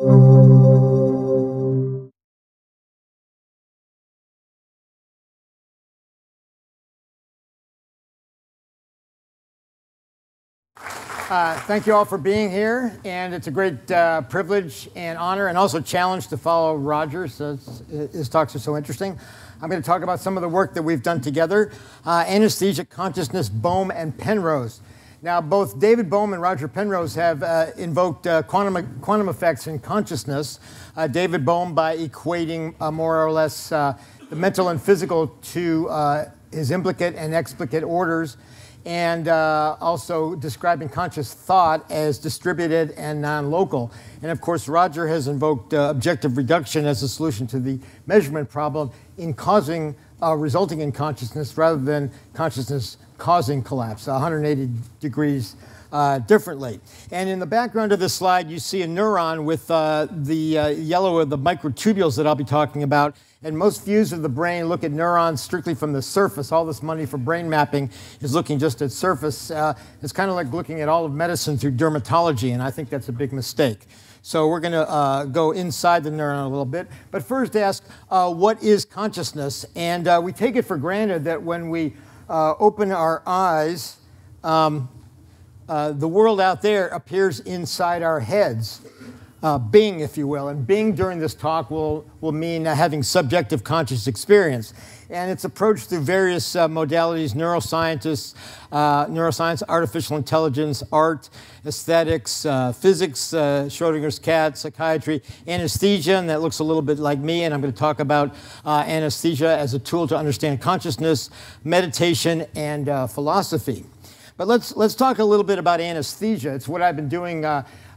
Uh, thank you all for being here, and it's a great uh, privilege and honor, and also challenge to follow Roger. So his talks are so interesting. I'm going to talk about some of the work that we've done together: uh, anesthesia, consciousness, Bohm and Penrose. Now, both David Bohm and Roger Penrose have uh, invoked uh, quantum, quantum effects in consciousness. David Bohm by equating more or less the mental and physical to his implicate and explicate orders and uh, also describing conscious thought as distributed and non local. And of course, Roger has invoked uh, objective reduction as a solution to the measurement problem in causing, uh, resulting in consciousness rather than consciousness causing collapse, 180 degrees uh, differently. And in the background of this slide, you see a neuron with uh, the uh, yellow of the microtubules that I'll be talking about. And most views of the brain look at neurons strictly from the surface. All this money for brain mapping is looking just at surface. Uh, it's kind of like looking at all of medicine through dermatology, and I think that's a big mistake. So we're going to uh, go inside the neuron a little bit. But first ask, uh, what is consciousness? And we take it for granted that when we uh, open our eyes, um, uh, the world out there appears inside our heads uh, being, if you will. And being during this talk will, will mean having subjective conscious experience. And it's approached through various uh, modalities neuroscientists, uh, neuroscience, artificial intelligence, art, aesthetics, uh, physics, uh, Schrodinger's cat, psychiatry, anesthesia, and that looks a little bit like me. And I'm going to talk about anesthesia as a tool to understand consciousness, meditation, and philosophy. But let's, let's talk a little bit about anesthesia. It's what I've been doing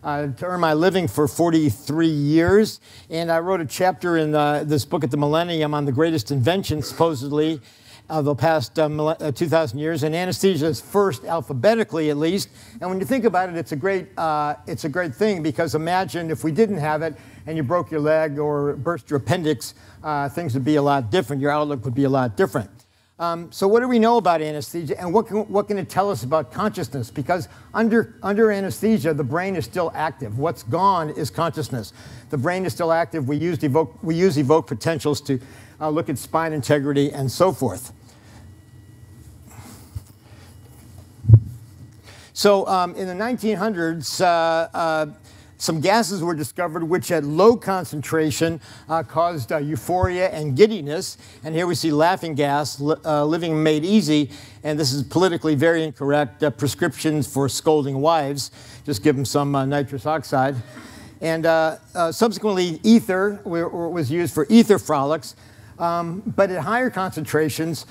uh, to earn my living for 43 years. And I wrote a chapter in uh, this book at the Millennium on the greatest invention, supposedly, of the past uh, uh 2,000 years. And anesthesia is first, alphabetically at least. And when you think about it, it's a great, it's a great thing because imagine if we didn't have it and you broke your leg or burst your appendix, things would be a lot different. Your outlook would be a lot different. Um, so what do we know about anesthesia and what can, what can it tell us about consciousness? Because under, under anesthesia, the brain is still active. What's gone is consciousness. The brain is still active. We use evoke, we use evoke potentials to uh, look at spine integrity and so forth. So um, in the 1900s, uh, uh, some gases were discovered which at low concentration uh, caused uh, euphoria and giddiness. And here we see laughing gas, uh, living made easy. And this is politically very incorrect. Uh, prescriptions for scolding wives. Just give them some uh, nitrous oxide. And uh, subsequently, ether was used for ether frolics. Um, but at higher concentrations,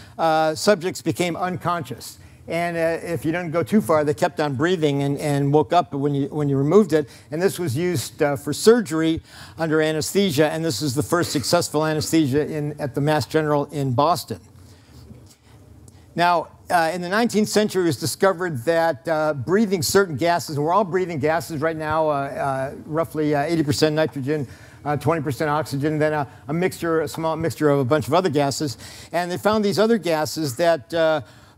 subjects became unconscious. And uh, if you didn't go too far, they kept on breathing and, and woke up when you, when you removed it. And this was used uh, for surgery under anesthesia. And this is the first successful anesthesia in, at the Mass General in Boston. Now, uh, in the 19th century, it was discovered that uh, breathing certain gases, and we're all breathing gases right now, uh, uh roughly 80% uh, nitrogen, 20% uh, oxygen, then a, a, mixture, a small mixture of a bunch of other gases. And they found these other gases that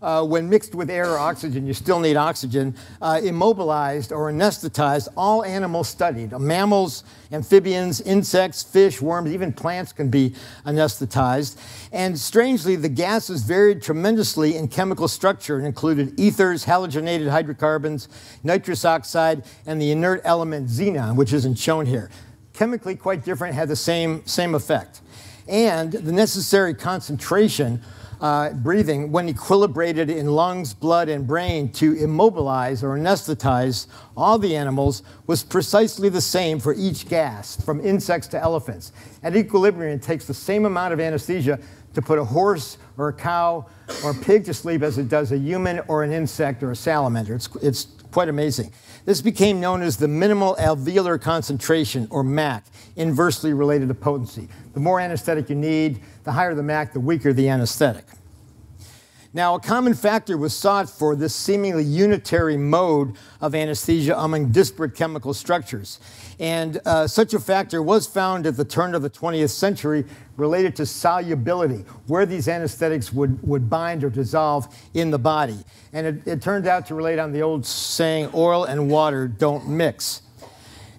uh, when mixed with air or oxygen, you still need oxygen, uh, immobilized or anesthetized all animals studied. Mammals, amphibians, insects, fish, worms, even plants can be anesthetized. And strangely, the gases varied tremendously in chemical structure and included ethers, halogenated hydrocarbons, nitrous oxide, and the inert element xenon, which isn't shown here. Chemically quite different, had the same, same effect. And the necessary concentration uh, breathing when equilibrated in lungs, blood, and brain to immobilize or anesthetize all the animals was precisely the same for each gas, from insects to elephants. At equilibrium, it takes the same amount of anesthesia to put a horse or a cow or a pig to sleep as it does a human or an insect or a salamander. It's, it's quite amazing. This became known as the minimal alveolar concentration, or MAC, inversely related to potency. The more anesthetic you need, the higher the MAC, the weaker the anesthetic. Now, a common factor was sought for this seemingly unitary mode of anesthesia among disparate chemical structures. And uh, such a factor was found at the turn of the 20th century related to solubility, where these anesthetics would, would bind or dissolve in the body. And it, it turned out to relate on the old saying, oil and water don't mix.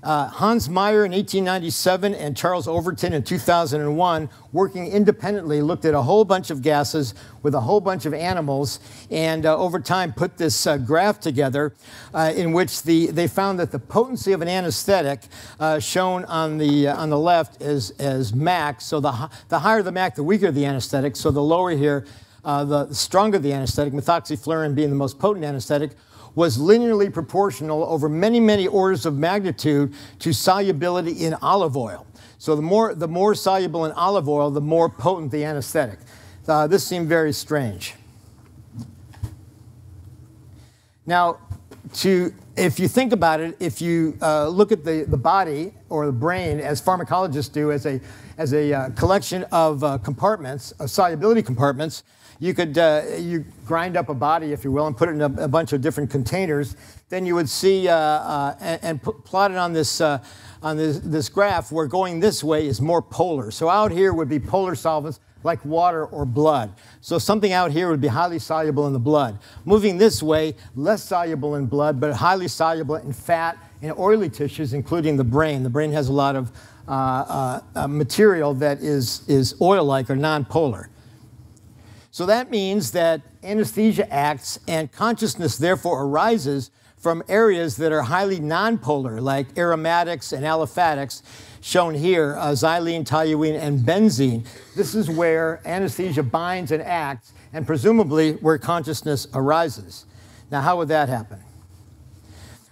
Uh, Hans Meyer in 1897 and Charles Overton in 2001, working independently, looked at a whole bunch of gases with a whole bunch of animals, and uh, over time put this uh, graph together uh, in which the, they found that the potency of an anesthetic, uh, shown on the, uh, on the left, is as MACs. So the, the higher the MACs, the weaker the anesthetic. So the lower here, the stronger the anesthetic, methoxyflurane being the most potent anesthetic was linearly proportional over many, many orders of magnitude to solubility in olive oil. So the more, the more soluble in olive oil, the more potent the anesthetic. Uh, this seemed very strange. Now, to, if you think about it, if you uh, look at the, the body or the brain, as pharmacologists do, as a, as a uh, collection of uh, compartments, of solubility compartments, you could uh, you grind up a body, if you will, and put it in a, a bunch of different containers. Then you would see uh, uh, and, and put, plot it on this on this, this graph where going this way is more polar. So out here would be polar solvents like water or blood. So something out here would be highly soluble in the blood. Moving this way, less soluble in blood, but highly soluble in fat and oily tissues, including the brain. The brain has a lot of uh, uh, uh, material that is, is oil-like or non-polar. So that means that anesthesia acts and consciousness therefore arises from areas that are highly nonpolar, like aromatics and aliphatics, shown here, uh, xylene, toluene, and benzene. This is where anesthesia binds and acts, and presumably where consciousness arises. Now, how would that happen?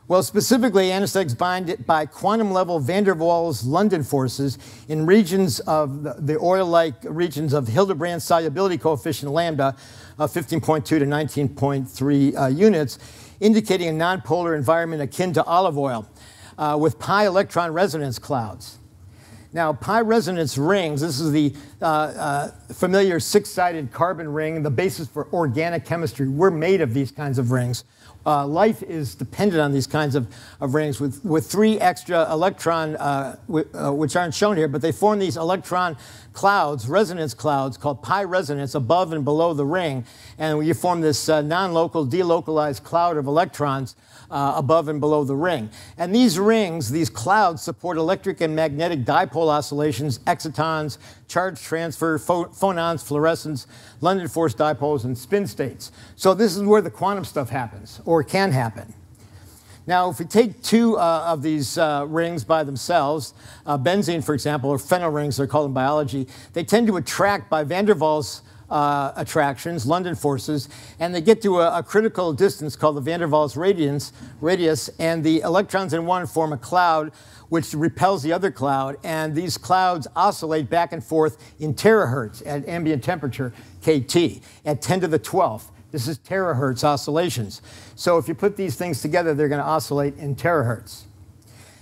Well, specifically, anesthetics bind it by quantum level van der Waals London forces in regions of the, the oil like regions of Hildebrand solubility coefficient lambda of 15.2 to 19.3 uh, units, indicating a nonpolar environment akin to olive oil uh, with pi electron resonance clouds. Now, pi resonance rings, this is the uh, uh, familiar six sided carbon ring, the basis for organic chemistry. We're made of these kinds of rings uh, life is dependent on these kinds of, of rings with, with three extra electron, uh, uh, which aren't shown here, but they form these electron clouds, resonance clouds, called pi resonance above and below the ring. And you form this uh, non local, delocalized cloud of electrons uh, above and below the ring. And these rings, these clouds, support electric and magnetic dipole oscillations, excitons, charge transfer, phonons, fluorescence, London force dipoles, and spin states. So this is where the quantum stuff happens, or can happen. Now, if we take two uh, of these uh, rings by themselves, uh, benzene, for example, or phenyl rings, they're called in biology, they tend to attract by van der Waals uh, attractions, London forces, and they get to a, a, critical distance called the van der Waals radius, radius, and the electrons in one form a cloud which repels the other cloud, and these clouds oscillate back and forth in terahertz at ambient temperature, KT, at 10 to the 12th. This is terahertz oscillations. So if you put these things together, they're going to oscillate in terahertz.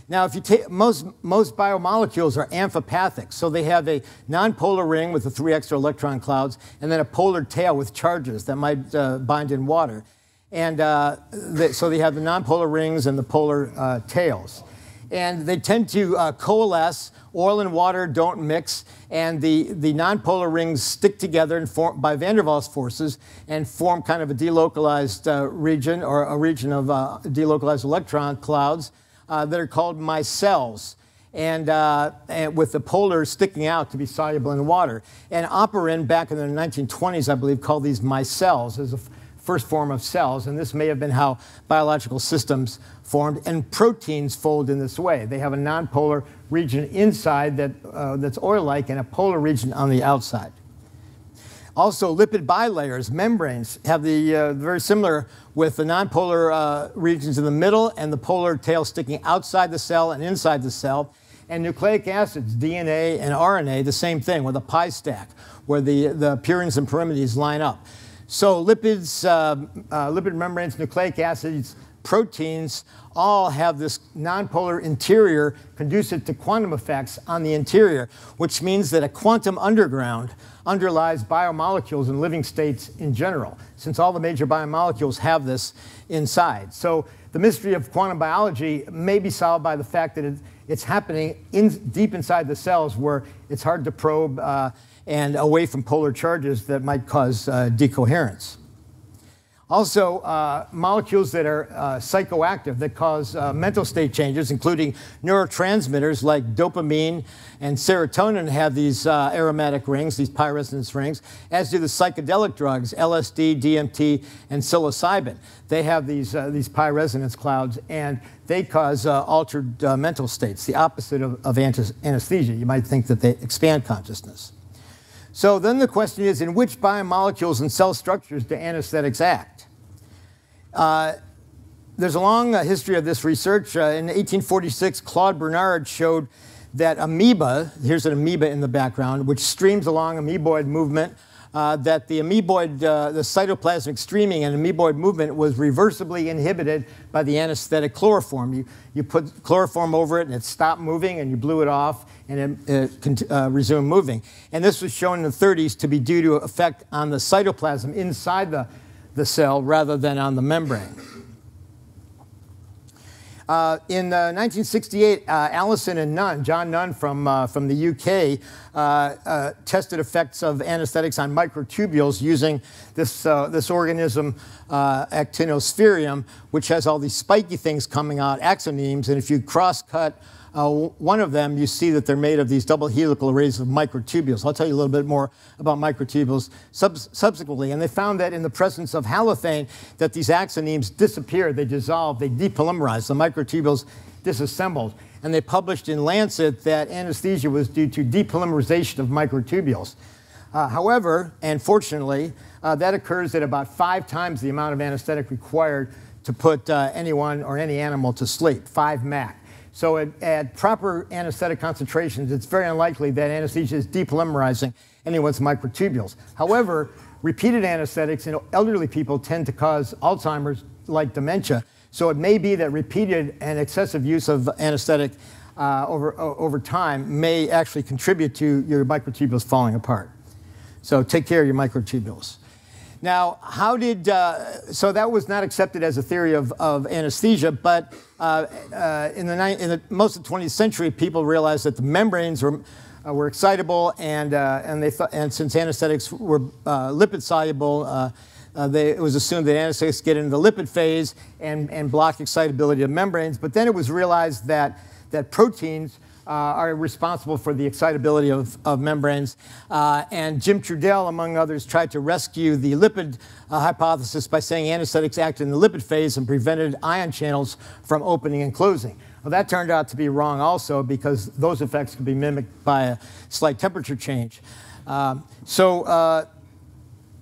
Now, if you take most, most biomolecules are amphipathic, so they have a nonpolar ring with the three extra electron clouds, and then a polar tail with charges that might uh, bind in water. And uh, they, so they have the nonpolar rings and the polar uh, tails. And they tend to uh, coalesce. Oil and water don't mix, and the, the nonpolar rings stick together and form, by van der Waals forces and form kind of a delocalized uh, region or a region of uh, delocalized electron clouds uh, that are called micelles. And, uh, and, with the polar sticking out to be soluble in water. And Oparin, back in the 1920s, I believe, called these micelles as a first form of cells. And this may have been how biological systems formed. And proteins fold in this way. They have a nonpolar region inside that, uh, that's oil-like and a polar region on the outside. Also, lipid bilayers, membranes, have the uh, very similar with the nonpolar uh, regions in the middle and the polar tail sticking outside the cell and inside the cell. And nucleic acids, DNA and RNA, the same thing with a pi stack, where the, the purines and pyrimides line up. So lipids, uh, uh lipid membranes, nucleic acids, proteins all have this nonpolar interior conducive to quantum effects on the interior, which means that a quantum underground underlies biomolecules and living states in general, since all the major biomolecules have this inside. So the mystery of quantum biology may be solved by the fact that it, it's happening in, deep inside the cells where it's hard to probe uh, and away from polar charges that might cause uh, decoherence. Also, uh, molecules that are uh, psychoactive that cause uh, mental state changes, including neurotransmitters like dopamine and serotonin, have these uh, aromatic rings, these pi resonance rings, as do the psychedelic drugs, LSD, DMT, and psilocybin. They have these, uh, these pi resonance clouds, and they cause uh, altered mental states, the opposite of, of anesthesia. You might think that they expand consciousness. So then the question is in which biomolecules and cell structures do anesthetics act? Uh, there's a long uh, history of this research. Uh, in 1846, Claude Bernard showed that amoeba, here's an amoeba in the background, which streams along amoeboid movement, uh, that the amoeboid, uh, the cytoplasmic streaming and amoeboid movement was reversibly inhibited by the anesthetic chloroform. You, you put chloroform over it and it stopped moving and you blew it off and it, it uh, resumed moving. And this was shown in the 30s to be due to effect on the cytoplasm inside the, the cell rather than on the membrane. Uh, in uh, 1968, uh, Allison and Nunn, John Nunn from, uh, from the UK, uh, uh, tested effects of anesthetics on microtubules using this, this organism, Actinosphaerium, which has all these spiky things coming out, axonemes. And if you cross cut uh, one of them, you see that they're made of these double helical arrays of microtubules. I'll tell you a little bit more about microtubules sub subsequently. And they found that in the presence of halothane, that these axonemes disappeared, they dissolved, they depolymerized, the microtubules disassembled. And they published in Lancet that anesthesia was due to depolymerization of microtubules. Uh, however, and fortunately, uh, that occurs at about five times the amount of anesthetic required to put uh, anyone or any animal to sleep, five MACs. So at, at, proper anesthetic concentrations, it's very unlikely that anesthesia is depolymerizing anyone's microtubules. However, repeated anesthetics in elderly people tend to cause Alzheimer's like dementia. So it may be that repeated and excessive use of anesthetic uh, over, over time may actually contribute to your microtubules falling apart. So take care of your microtubules. Now, how did, uh, so that was not accepted as a theory of, of anesthesia, but uh, uh, in, the, in the, most of the 20th century, people realized that the membranes were, uh, were excitable, and, uh, and, they thought, and since anesthetics were uh, lipid soluble, they, it was assumed that anesthetics get into the lipid phase and, and block excitability of membranes. But then it was realized that, that proteins are responsible for the excitability of, of membranes. Uh, and Jim Trudell, among others, tried to rescue the lipid uh, hypothesis by saying anesthetics act in the lipid phase and prevented ion channels from opening and closing. Well, that turned out to be wrong also because those effects could be mimicked by a slight temperature change. Um, so uh,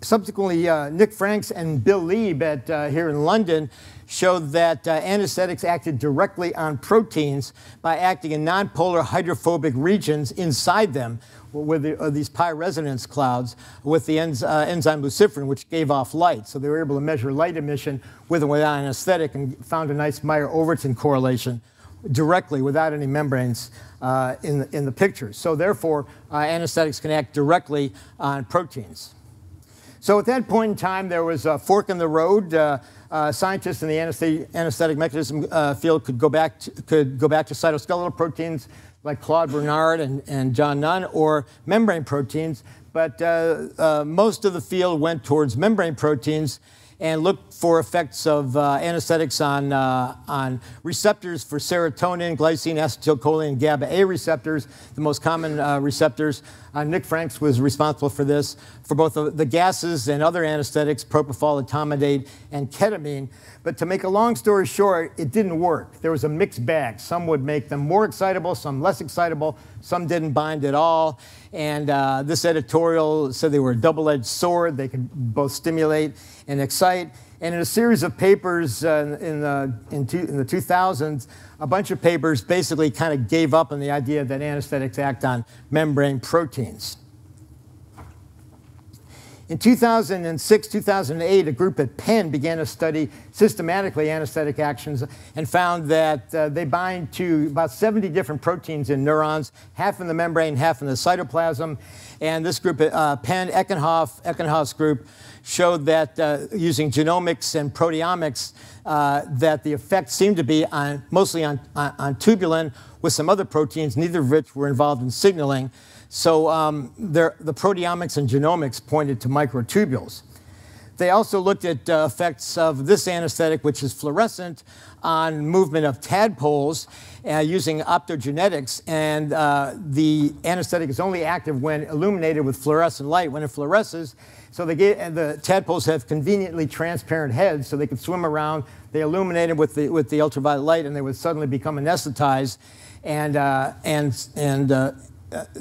subsequently, uh, Nick Franks and Bill Lieb at, uh, here in London showed that uh, anesthetics acted directly on proteins by acting in nonpolar hydrophobic regions inside them with the, uh, these pi resonance clouds with the enz uh, enzyme luciferin, which gave off light. So they were able to measure light emission with and without anesthetic and found a nice Meyer-Overton correlation directly without any membranes uh, in, the, in the picture. So therefore, uh, anesthetics can act directly on proteins. So at that point in time, there was a fork in the road. Uh, uh, scientists in the anesthetic, mechanism uh, field could go back to, could go back to cytoskeletal proteins like Claude Bernard and, and John Nunn, or membrane proteins. But uh, uh, most of the field went towards membrane proteins and looked for effects of uh, anesthetics on, on receptors for serotonin, glycine, acetylcholine, and GABA A receptors, the most common receptors. Uh, Nick Franks was responsible for this, for both the, the gases and other anesthetics, propofol, etomidate, and ketamine. But to make a long story short, it didn't work. There was a mixed bag. Some would make them more excitable, some less excitable, some didn't bind at all. And uh, this editorial said they were a double edged sword. They could both stimulate and excite. And in a series of papers uh, in, the, in, two, in the 2000s, a bunch of papers basically kind of gave up on the idea that anesthetics act on membrane proteins. In 2006, 2008, a group at Penn began to study systematically anesthetic actions and found that uh, they bind to about 70 different proteins in neurons, half in the membrane, half in the cytoplasm. And this group, uh, Penn, Eckenhoff, Eckenhoff's group, showed that uh, using genomics and proteomics, uh, that the effect seemed to be on, mostly on, on, on tubulin with some other proteins, neither of which were involved in signaling. So um, there, the proteomics and genomics pointed to microtubules. They also looked at uh, effects of this anesthetic, which is fluorescent, on movement of tadpoles uh, using optogenetics. And uh, the anesthetic is only active when illuminated with fluorescent light. When it fluoresces, so they get, the tadpoles have conveniently transparent heads, so they can swim around. They illuminated with the, with the ultraviolet light, and they would suddenly become anesthetized. And, uh, and, and uh,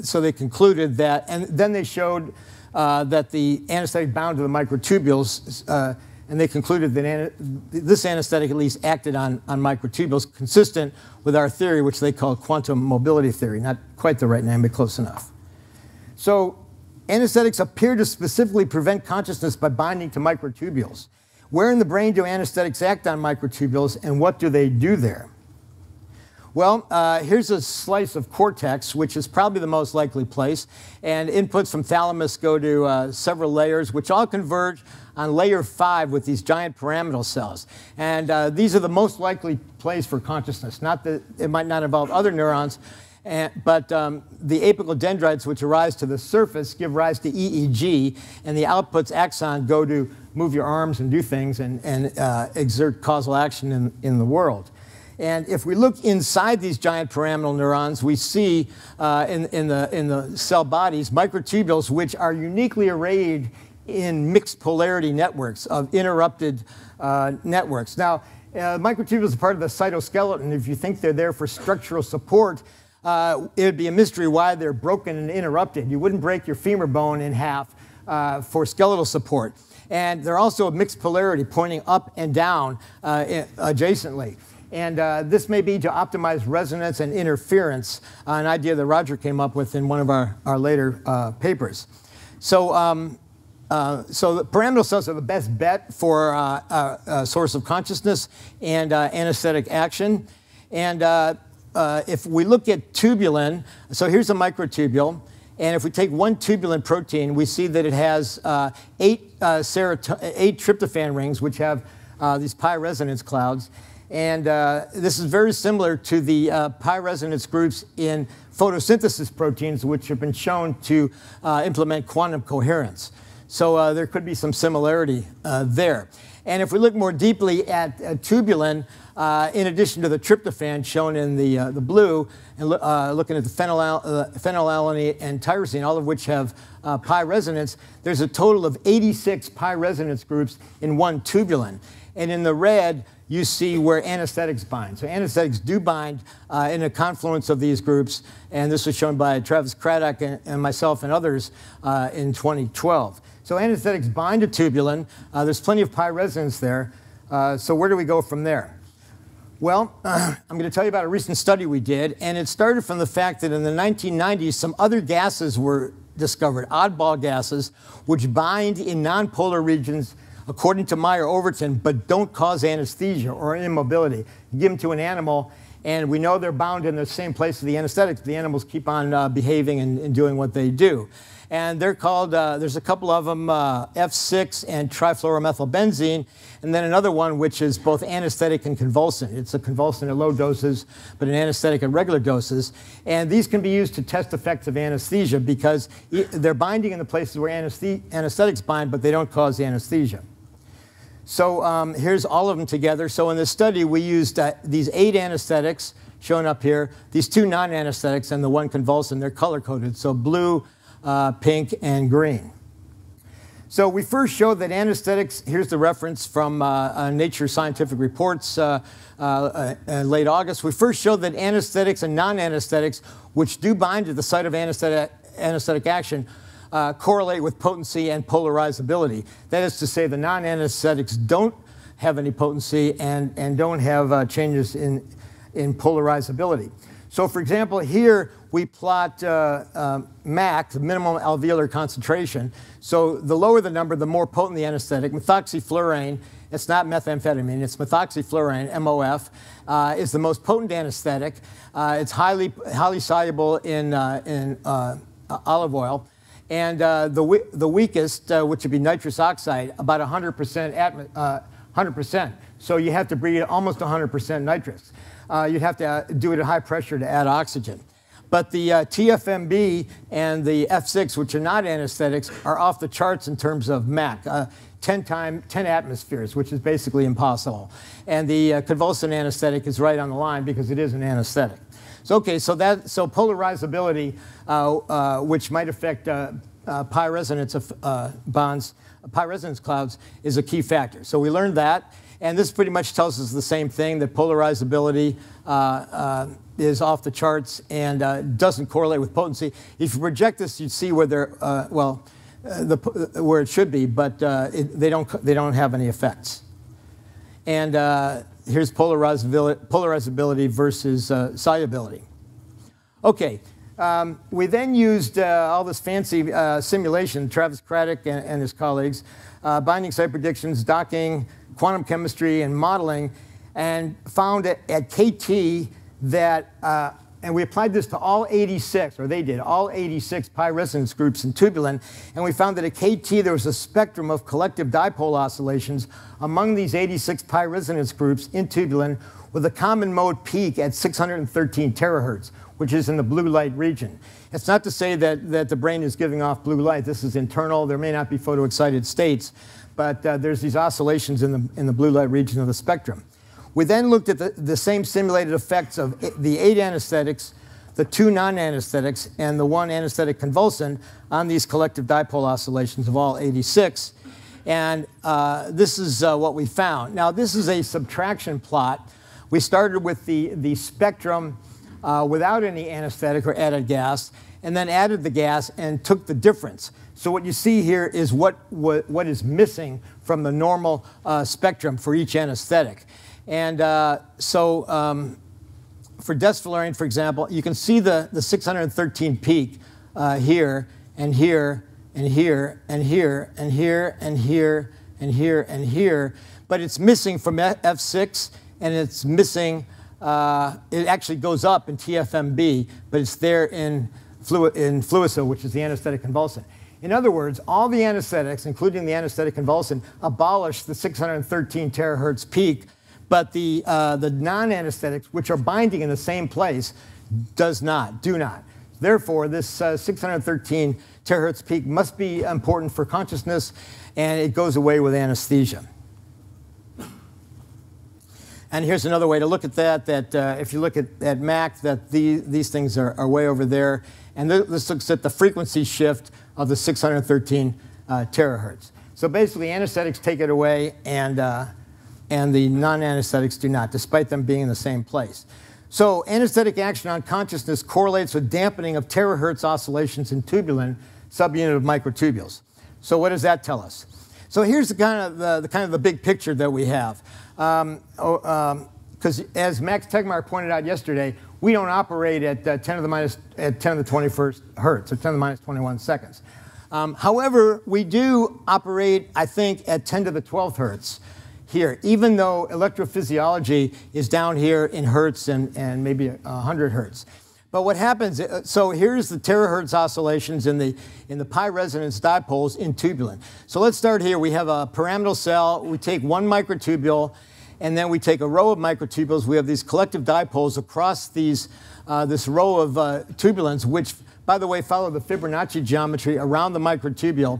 so they concluded that, and then they showed uh, that the anesthetic bound to the microtubules, uh, and they concluded that an this anesthetic at least acted on, on microtubules, consistent with our theory, which they call quantum mobility theory. Not quite the right name, but close enough. So Anesthetics appear to specifically prevent consciousness by binding to microtubules. Where in the brain do anesthetics act on microtubules, and what do they do there? Well, uh, here's a slice of cortex, which is probably the most likely place. And inputs from thalamus go to uh, several layers, which all converge on layer five with these giant pyramidal cells. And uh, these are the most likely place for consciousness. Not that it might not involve other neurons, and, but um, the apical dendrites, which arise to the surface, give rise to EEG, and the outputs axon go to move your arms and do things and, and uh, exert causal action in, in the world. And if we look inside these giant pyramidal neurons, we see uh, in, in, the, in the cell bodies microtubules which are uniquely arrayed in mixed polarity networks of interrupted uh, networks. Now, uh, microtubules are part of the cytoskeleton. If you think they're there for structural support, uh, it would be a mystery why they're broken and interrupted. You wouldn't break your femur bone in half uh, for skeletal support. And they're also a mixed polarity pointing up and down uh, adjacently. And uh, this may be to optimize resonance and interference, uh, an idea that Roger came up with in one of our, our later uh, papers. So, um, uh, so the pyramidal cells are the best bet for uh, a source of consciousness and uh, anesthetic action. And uh, if we look at tubulin, so here's a microtubule, and if we take one tubulin protein, we see that it has uh, eight, uh, eight tryptophan rings, which have uh, these pi resonance clouds. And uh, this is very similar to the uh, pi resonance groups in photosynthesis proteins, which have been shown to implement quantum coherence. So there could be some similarity there. And if we look more deeply at tubulin, uh, in addition to the tryptophan shown in the, uh, the blue, and uh, looking at the phenyl, uh, phenylalanine and tyrosine, all of which have uh, pi resonance, there's a total of 86 pi resonance groups in one tubulin. And in the red, you see where anesthetics bind. So anesthetics do bind uh, in a confluence of these groups, and this was shown by Travis Craddock and, and myself and others uh, in 2012. So anesthetics bind to tubulin. Uh, there's plenty of pi resonance there. Uh, so where do we go from there? Well, I'm going to tell you about a recent study we did, and it started from the fact that in the 1990s, some other gases were discovered, oddball gases, which bind in nonpolar regions, according to Meyer Overton, but don't cause anesthesia or immobility. You give them to an animal, and we know they're bound in the same place as the anesthetics. The animals keep on uh, behaving and, and doing what they do and they're called, uh, there's a couple of them, uh, F6 and trifluoromethylbenzene, and then another one which is both anesthetic and convulsant. It's a convulsant at low doses, but an anesthetic at regular doses. And these can be used to test effects of anesthesia because they're binding in the places where anesthetics bind, but they don't cause anesthesia. So um, here's all of them together. So in this study, we used uh, these eight anesthetics shown up here, these two non-anesthetics and the one convulsant, they're color-coded. So blue, uh, pink, and green. So we first showed that anesthetics, here's the reference from uh, uh, Nature Scientific Reports uh, uh, uh, late August. We first showed that anesthetics and non-anesthetics, which do bind to the site of anesthetic, anesthetic action, correlate with potency and polarizability. That is to say the non-anesthetics don't have any potency and, and don't have changes in, in polarizability. So for example, here we plot uh, uh, MAC, the minimum alveolar concentration. So the lower the number, the more potent the anesthetic. Methoxyflurane, it's not methamphetamine, it's methoxyflurane, MOF, uh, is the most potent anesthetic. Uh, it's highly, highly soluble in, uh, in uh, olive oil. And the, the weakest, which would be nitrous oxide, about 100% at, 100%. So you have to breathe almost 100% nitrous. you'd have to do it at high pressure to add oxygen. But the uh, TFMB and the F6, which are not anesthetics, are off the charts in terms of MAC. Uh, 10 time 10 atmospheres, which is basically impossible. And the uh, convulsant anesthetic is right on the line because it is an anesthetic. So okay, so that so polarizability, uh, uh, which might affect uh, uh, pi resonance of uh, bonds, pi resonance clouds, is a key factor. So we learned that, and this pretty much tells us the same thing that polarizability is off the charts and doesn't correlate with potency. If you project this, you'd see where they're well uh, the, uh, where it should be, but uh, it, they, don't, they don't have any effects. And uh, here's polarizability, versus uh, solubility. Okay, um, we then used uh, all this fancy simulation, Travis Craddock and, and his colleagues, binding site predictions, docking, quantum chemistry, and modeling, and found at, at KT that and we applied this to all 86, or they did, all 86 pi resonance groups in tubulin, and we found that at KT there was a spectrum of collective dipole oscillations among these 86 pi resonance groups in tubulin with a common mode peak at 613 terahertz, which is in the blue light region. It's not to say that, that the brain is giving off blue light. This is internal. There may not be photoexcited states, but uh, there's these oscillations in the, in the blue light region of the spectrum. We then looked at the, the same simulated effects of the eight anesthetics, the two non-anesthetics, and the one anesthetic convulsant on these collective dipole oscillations of all 86. And uh, this is uh, what we found. Now, this is a subtraction plot. We started with the, the spectrum uh, without any anesthetic or added gas, and then added the gas and took the difference. So what you see here is what, what, what is missing from the normal uh, spectrum for each anesthetic. And uh, so um, for desflurane, for example, you can see the, the 613 peak uh, here and here and here and here and here and here and here and here, but it's missing from F6 and it's missing, uh, it actually goes up in TFMB, but it's there in, flu- in Flurothyl, which is the anesthetic convulsant. In other words, all the anesthetics, including the anesthetic convulsant, abolish the 613 terahertz peak but the, uh, the non-anesthetics, which are binding in the same place, does not, do not. Therefore, this uh, 613 terahertz peak must be important for consciousness, and it goes away with anesthesia. And here's another way to look at that, that uh, if you look at, at MAC, that the, these things are, are, way over there. And th this looks at the frequency shift of the 613 uh, terahertz. So basically, anesthetics take it away, and uh, and the non-anesthetics do not, despite them being in the same place. So anesthetic action on consciousness correlates with dampening of terahertz oscillations in tubulin, subunit of microtubules. So what does that tell us? So here's the kind of the, the kind of the big picture that we have. Because um, oh, um, as Max Tegmark pointed out yesterday, we don't operate at uh, 10 to the minus at 10 to the 21st hertz, or 10 to the minus 21 seconds. Um, however, we do operate, I think, at 10 to the 12th hertz here, even though electrophysiology is down here in hertz and, and maybe 100 hertz. But what happens, uh, so here's the terahertz oscillations in the, in the pi resonance dipoles in tubulin. So let's start here. We have a pyramidal cell. We take one microtubule, and then we take a row of microtubules. We have these collective dipoles across these, uh, this row of uh, tubulins, which, by the way, follow the Fibonacci geometry around the microtubule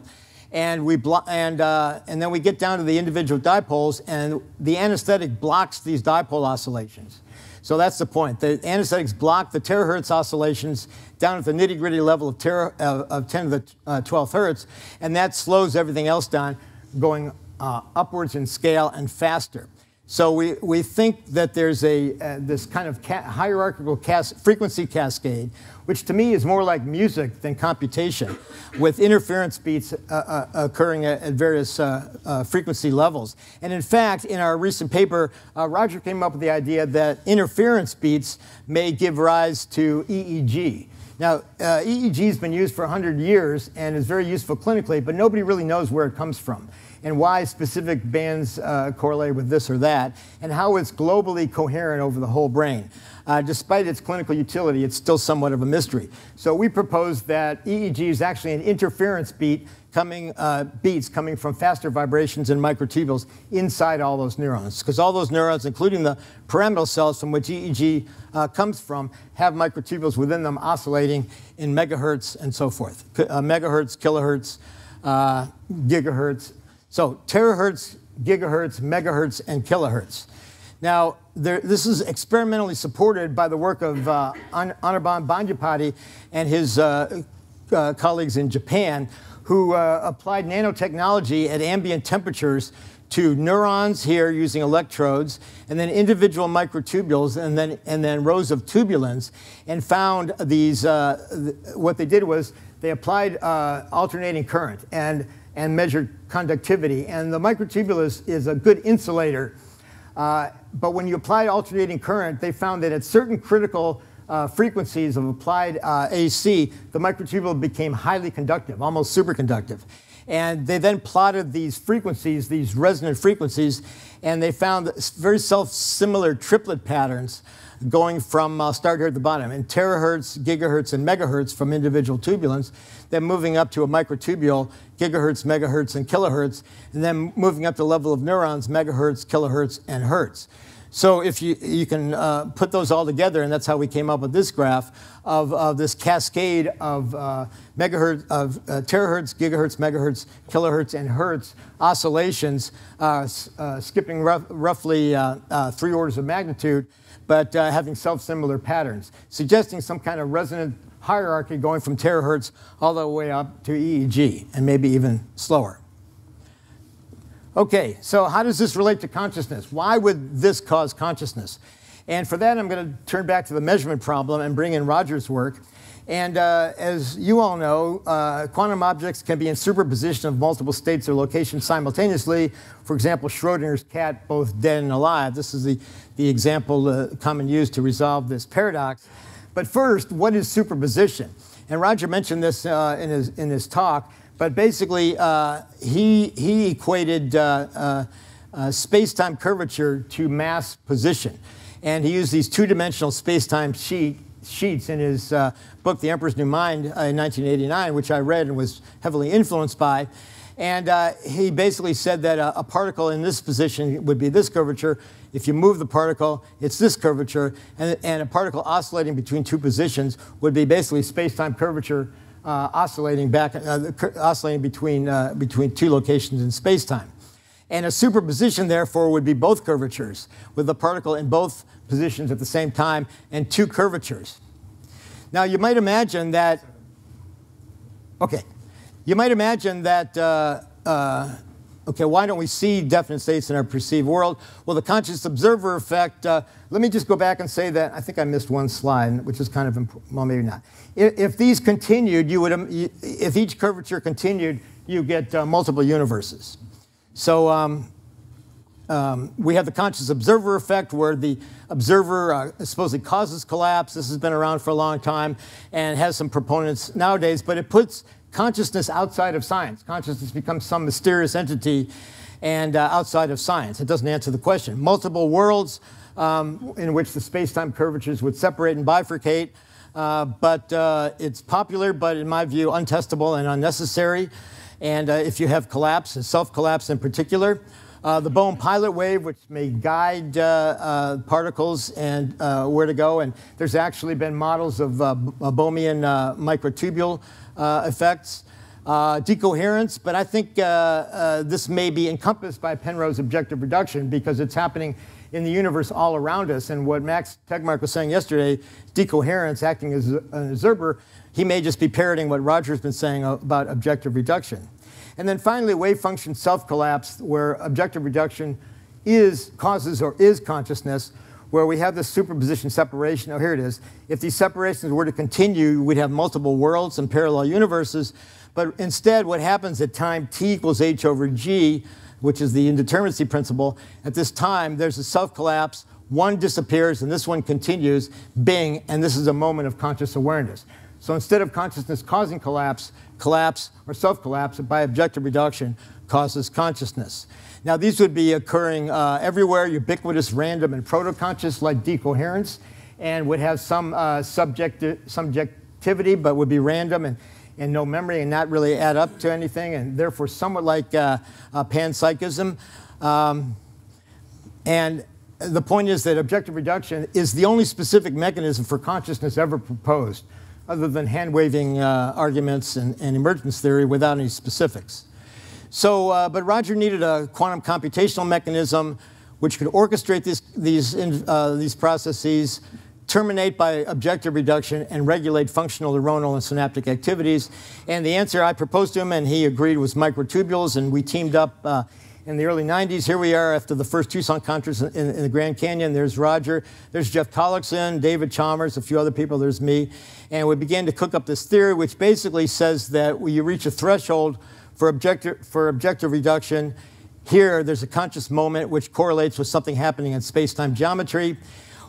and we and uh, and then we get down to the individual dipoles, and the anesthetic blocks these dipole oscillations. So that's the point. The anesthetics block the terahertz oscillations down at the nitty gritty level of, of 10 to the uh, 12th hertz, and that slows everything else down, going uh, upwards in scale and faster. So we, we think that there's a, uh, this kind of ca- hierarchical cas- frequency cascade, which to me is more like music than computation, with interference beats uh, uh, occurring at, at various uh, uh, frequency levels. And in fact, in our recent paper, uh, Roger came up with the idea that interference beats may give rise to EEG. Now, EEG has been used for 100 years and is very useful clinically, but nobody really knows where it comes from and why specific bands uh, correlate with this or that, and how it's globally coherent over the whole brain. uh, despite its clinical utility, it's still somewhat of a mystery. So we propose that EEG is actually an interference beat coming uh, beats coming from faster vibrations in microtubules inside all those neurons. Because all those neurons, including the pyramidal cells from which EEG uh, comes from, have microtubules within them oscillating in megahertz and so forth. Uh, megahertz, kilohertz, uh, gigahertz. So terahertz, gigahertz, megahertz, and kilohertz. Now, there, this is experimentally supported by the work of uh, Anirban Bandyopadhyay and his uh, uh, colleagues in Japan, who uh, applied nanotechnology at ambient temperatures to neurons here using electrodes, and then individual microtubules, and then, and then rows of tubulins, and found these. Uh, th- what they did was they applied uh, alternating current and, and measured conductivity. And the microtubule is, a good insulator uh, but when you applied alternating current, they found that at certain critical uh, frequencies of applied uh, AC, the microtubule became highly conductive, almost superconductive. And they then plotted these frequencies, these resonant frequencies, and they found very self-similar triplet patterns going from, uh, I'll start here at the bottom, in terahertz, gigahertz, and megahertz from individual tubulins, then moving up to a microtubule, gigahertz, megahertz, and kilohertz, and then moving up to the level of neurons, megahertz, kilohertz, and hertz. So if you, you can uh, put those all together, and that's how we came up with this graph of, of this cascade of uh, megahertz, of uh, terahertz, gigahertz, megahertz, kilohertz, and hertz oscillations, uh, uh, skipping rough, roughly uh, three orders of magnitude but having self-similar patterns, suggesting some kind of resonant hierarchy going from terahertz all the way up to EEG, and maybe even slower. Okay, so how does this relate to consciousness? Why would this cause consciousness? And for that, I'm going to turn back to the measurement problem and bring in Roger's work. And uh, as you all know, uh, quantum objects can be in superposition of multiple states or locations simultaneously. For example, Schrodinger's cat, both dead and alive. This is the, the example uh, common used to resolve this paradox. But first, what is superposition? And Roger mentioned this uh, in, his, in his talk, but basically, uh, he, he equated uh, space time curvature to mass position. And he used these two dimensional space time sheet sheets in his uh, book, The Emperor's New Mind, uh, in 1989, which I read and was heavily influenced by. And uh, he basically said that a, a, particle in this position would be this curvature. If you move the particle, it's this curvature. And, and a particle oscillating between two positions would be basically space time curvature uh, oscillating back, uh, oscillating between, uh, between two locations in space time. And a superposition, therefore, would be both curvatures, with the particle in both positions at the same time and two curvatures. Now, you might imagine that, okay, you might imagine that, uh, uh, okay, why don't we see definite states in our perceived world? Well, the conscious observer effect, uh, let me just go back and say that I think I missed one slide, which is kind of, important. well, maybe not. If, if, these continued, you would, if each curvature continued, you get uh, multiple universes. So, um, um, we have the conscious observer effect, where the observer uh, supposedly causes collapse. This has been around for a long time and has some proponents nowadays, but it puts consciousness outside of science. Consciousness becomes some mysterious entity and uh, outside of science. It doesn't answer the question. Multiple worlds um, in which the space-time curvatures would separate and bifurcate, uh, but uh, it's popular, but in my view, untestable and unnecessary. And uh, if you have collapse, self-collapse in particular, uh, the Bohm pilot wave, which may guide uh, uh, particles and uh, where to go. And there's actually been models of uh, Bohmian uh, microtubule effects. decoherence, but I think this may be encompassed by Penrose objective reduction because it's happening in the universe all around us. And what Max Tegmark was saying yesterday, decoherence acting as an observer, he may just be parroting what Roger's been saying about objective reduction. And then finally, wave function self-collapse, where objective reduction is causes or is consciousness, where we have this superposition separation. Oh, here it is. If these separations were to continue, we'd have multiple worlds and parallel universes. But instead, what happens at time t equals h over g, which is the indeterminacy principle, at this time, there's a self-collapse. One disappears, and this one continues, bing, and this is a moment of conscious awareness. So instead of consciousness causing collapse, collapse or self-collapse by objective reduction causes consciousness. Now, these would be occurring uh, everywhere, ubiquitous, random, and proto-conscious, like decoherence. and would have some uh, subjecti- subjectivity, but would be random and, and no memory and not really add up to anything, and therefore somewhat like uh, panpsychism. Um, and the point is that objective reduction is the only specific mechanism for consciousness ever proposed, other than hand waving uh, arguments and, and, emergence theory without any specifics. So, uh, but Roger needed a quantum computational mechanism which could orchestrate these, these, uh, these processes, terminate by objective reduction, and regulate functional neuronal and synaptic activities. And the answer I proposed to him, and he agreed, was microtubules, and we teamed up uh, in the early 90s. Here we are after the first Tucson conference in, in, in the Grand Canyon. There's Roger, there's Jeff Collickson, David Chalmers, a few other people, there's me. And we began to cook up this theory, which basically says that when you reach a threshold for objective, for objective reduction, here there's a conscious moment which correlates with something happening in space time geometry.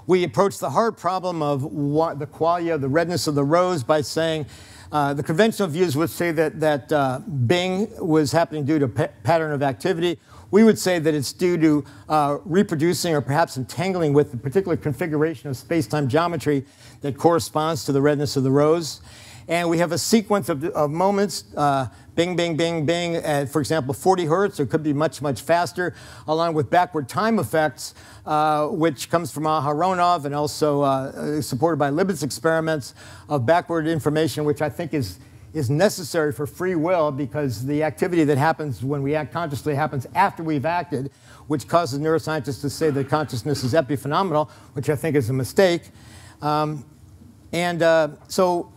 We approach the hard problem of what, the qualia, the redness of the rose, by saying uh, the conventional views would say that, that uh, Bing was happening due to pa- pattern of activity. We would say that it's due to uh, reproducing or perhaps entangling with the particular configuration of space-time geometry that corresponds to the redness of the rose. And we have a sequence of, of moments, uh, bing, bing, bing, bing, at, for example, 40 hertz, or could be much, much faster, along with backward time effects, uh, which comes from Aharonov and also uh, supported by Libet's experiments of backward information, which I think is, is necessary for free will because the activity that happens when we act consciously happens after we've acted, which causes neuroscientists to say that consciousness is epiphenomenal, which I think is a mistake. Um, and uh, so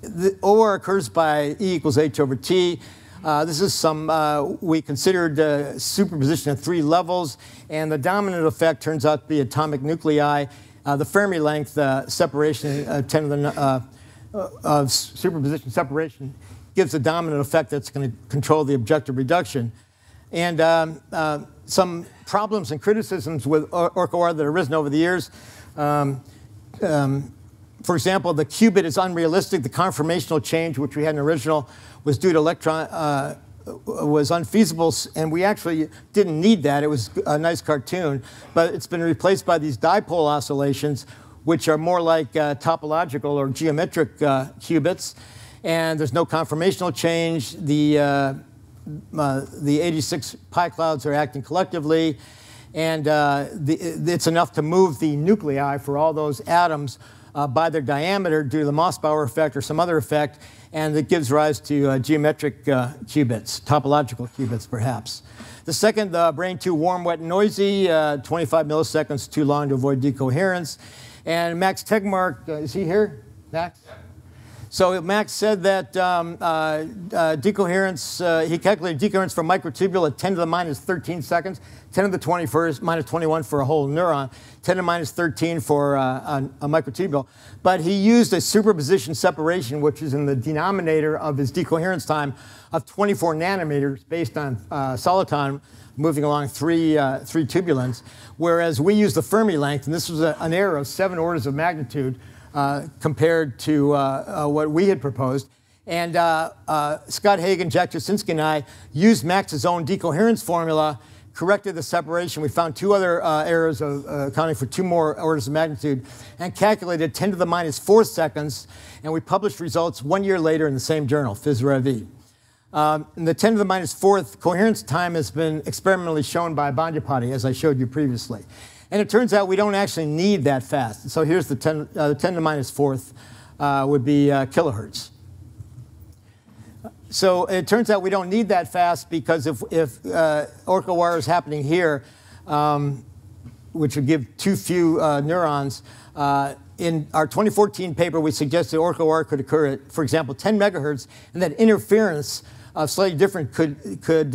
the OR occurs by E equals H over T. Uh, this is some, uh, we considered uh, superposition at three levels, and the dominant effect turns out to be atomic nuclei. Uh, the Fermi length uh, separation, uh, 10 of the, of superposition separation, gives a dominant effect that's going to control the objective reduction. And um, some problems and criticisms with OR that have arisen over the years. Um, um, for example, the qubit is unrealistic. The conformational change, which we had in the original, was due to electron, uh, was unfeasible, and we actually didn't need that. It was a nice cartoon, but it's been replaced by these dipole oscillations, which are more like uh, topological or geometric uh, qubits, and there's no conformational change. The uh, uh, the 86 pi clouds are acting collectively, and uh, the, it's enough to move the nuclei for all those atoms uh, by their diameter due to the Mossbauer effect or some other effect, and it gives rise to uh, geometric uh, qubits, topological qubits perhaps. The second, the brain too warm, wet, and noisy, uh, 25 milliseconds too long to avoid decoherence. And Max Tegmark, uh, is he here? Max? So Max said that um, uh, uh, decoherence, uh, he calculated decoherence for microtubule at 10 to the minus 13 seconds, 10 to the 21st, minus 21 for a whole neuron, 10 to the minus 13 for uh, a, a, microtubule. But he used a superposition separation, which is in the denominator of his decoherence time of 24 nanometers based on uh, soliton moving along three, uh, three tubulins, whereas we use the Fermi length, and this was a, an error of seven orders of magnitude, compared to uh, uh, what we had proposed. And Scott Hagan, Jack Tuszynski, and I used Max's own decoherence formula, corrected the separation. We found two other errors of, accounting for two more orders of magnitude, and calculated 10 to the minus 4 seconds. And we published results one year later in the same journal, PhysRevE. Um, the 10 to the minus fourth coherence time has been experimentally shown by Bandyopadhyay, as I showed you previously. And it turns out we don't actually need that fast. So here's the 10, uh, 10 to the minus fourth uh, would be uh, kilohertz. So it turns out we don't need that fast because if, if uh, Orch-OR is happening here, um, which would give too few uh, neurons, uh, in our 2014 paper, we suggested Orch-OR could occur at, for example, 10 megahertz, and that interference slightly different could, could,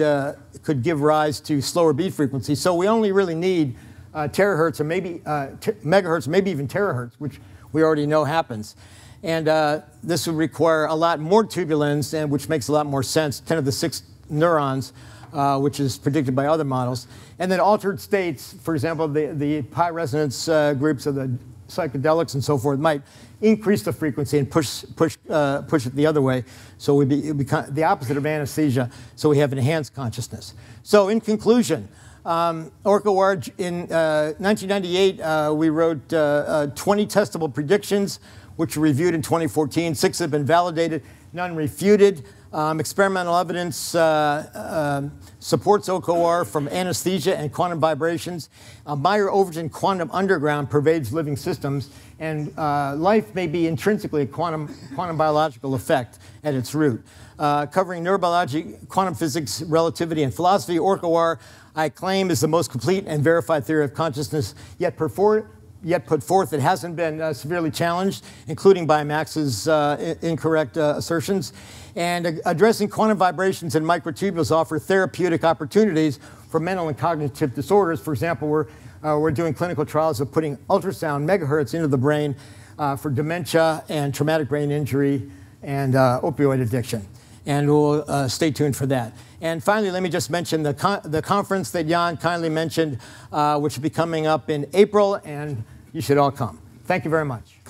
could give rise to slower beat frequency. So we only really need uh, terahertz or maybe uh, megahertz, maybe even terahertz, which we already know happens. And uh, this would require a lot more tubulins, and which makes a lot more sense. 10 of the six neurons, uh, which is predicted by other models. And then altered states, for example, the, the pi resonance uh, groups of the psychedelics and so forth might increase the frequency and push, push, uh, push it the other way. So we'd be, be the opposite of anesthesia, so we have enhanced consciousness. So in conclusion, Um, in uh, 1998, uh, we wrote uh, uh, 20 testable predictions, which were reviewed in 2014. Six have been validated, none refuted. Um, experimental evidence uh, um, supports Orch-OR from anesthesia and quantum vibrations. Uh, Meyer-Overton quantum underground pervades living systems, and uh, life may be intrinsically a quantum, quantum biological effect at its root. Uh, covering neurobiology, quantum physics, relativity, and philosophy, Orch-OR, I claim, is the most complete and verified theory of consciousness yet performed yet put forth. It hasn't been uh, severely challenged, including by Max's uh, incorrect uh, assertions. And addressing quantum vibrations in microtubules offer therapeutic opportunities for mental and cognitive disorders. For example, we're, uh, we're doing clinical trials of putting ultrasound megahertz into the brain uh, for dementia and traumatic brain injury and uh, opioid addiction. And we'll stay tuned for that. And finally, let me just mention the, con the conference that Jan kindly mentioned, which will be coming up in April. And you should all come. Thank you very much.